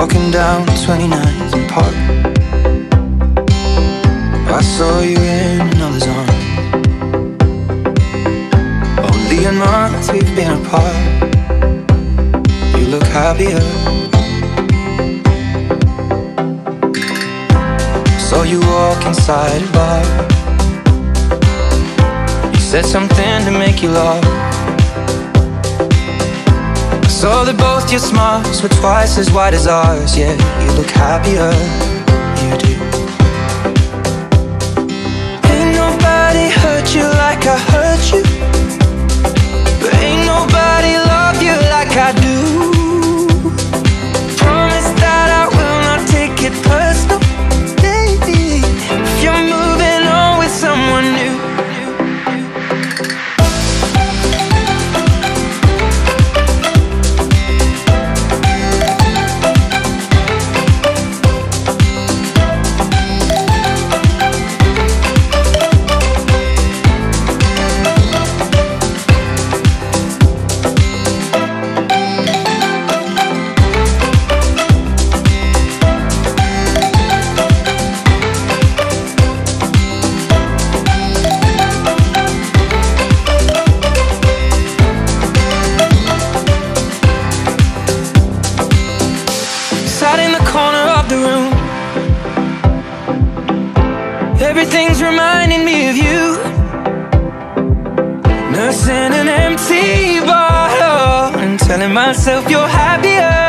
Walking down 29th and Park. I saw you in another's arms. Only a month we've been apart. You look happier. Saw you walk inside a bar. You said something to make you laugh Saw that both your smiles were twice as wide as ours. Yeah, you look happier, Everything's reminding me of you. Nursing an empty bottle And telling myself you're happier